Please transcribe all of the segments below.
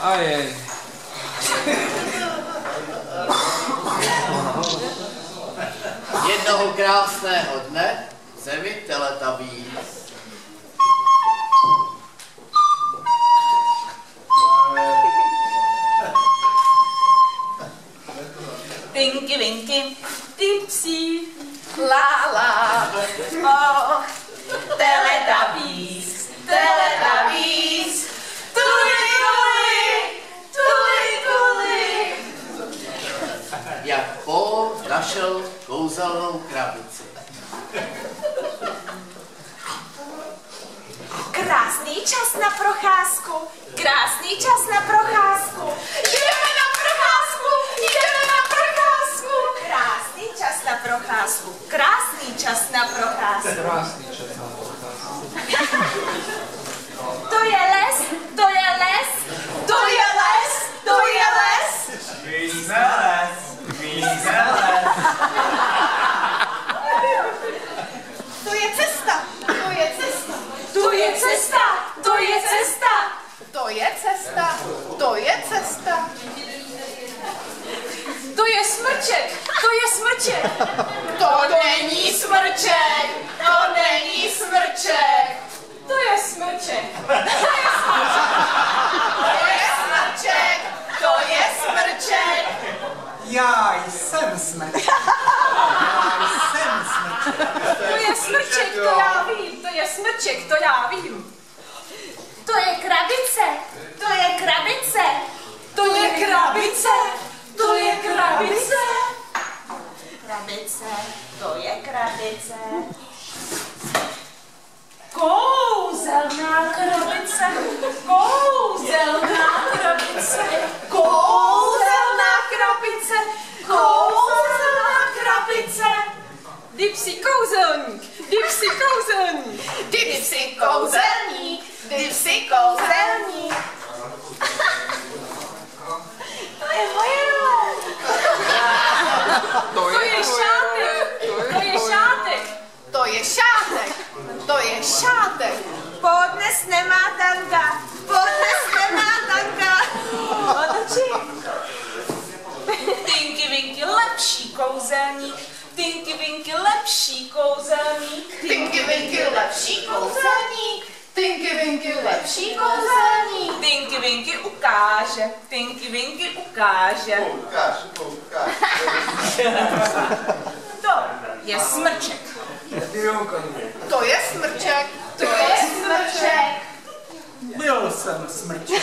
A je. Jednoho krásného dne v zemi Teletubbies. Tinky Winky, Dipsy, La La, oh, našel kouzelnou krabici. Krásný čas na procházku, krásný čas na procházku. Jdeme na procházku, jdeme na procházku. Krásný čas na procházku, krásný čas na procházku. Krásný čas na procházku. To je les, to je les, to je les, to je les. My jsme les, my jsme les. To je cesta, to je cesta, to je cesta, to je cesta, to je cesta, to je cesta. To je smrček, to je smrček. To není smrček, to není smrček. To je smrček, to je smrček, to je smrček. Já jsem smrček. Já jsem smrček. To je smrček, to já vím, to je smrček, to já vím. To je krabice, to je krabice, to je krabice, to je krabice. Krabice, to je krabice. Kouzelná krabice, kouzelník, Dipsy kouzelník, Dipsy kouzelník, Dipsy kouzelník. To je hojele. To To je šátek, to je šátek. To je šátek, to je šátek. Podnes nemá tanga, podnes nemá tanga. Otočí. Tinky Winky lepší kouzelník, Tinky Winky lepší kouzelník. Tinky Winky lepší kouzelník. Tinky Winky lepší kouzelník. Tinky Winky ukáže, Tinky Winky ukáže. Ukáž, ukáž. To je smrček. To je smrček. To je smrček. Byl jsem smrček.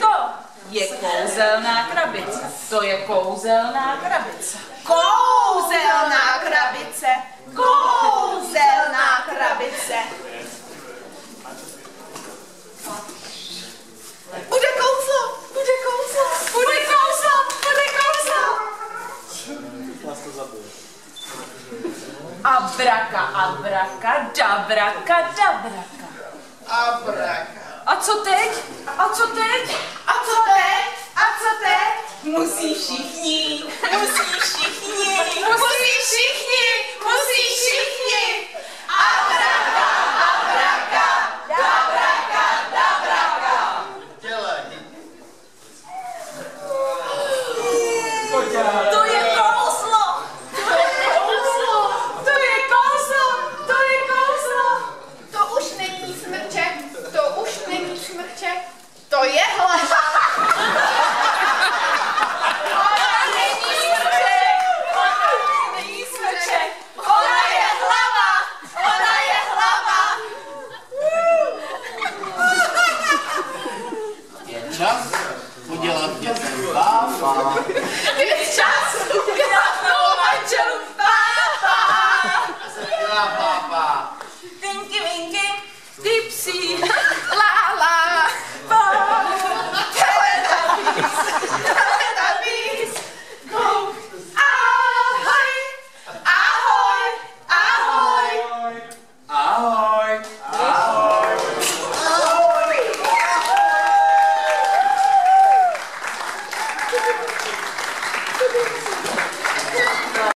To je kouzelná krabice. To je kouzelná krabice. Kouzelná krabice. Kouzelná krabice. Bude kouzlo, bude kouzlo, bude kouzlo, bude kouzlo. Abraka, abraka, dabraka, dabraka. Abraka. A co teď? A co teď? A co teď? Musi všichni, musí všichni. Čas udělat bába. Je čas udělat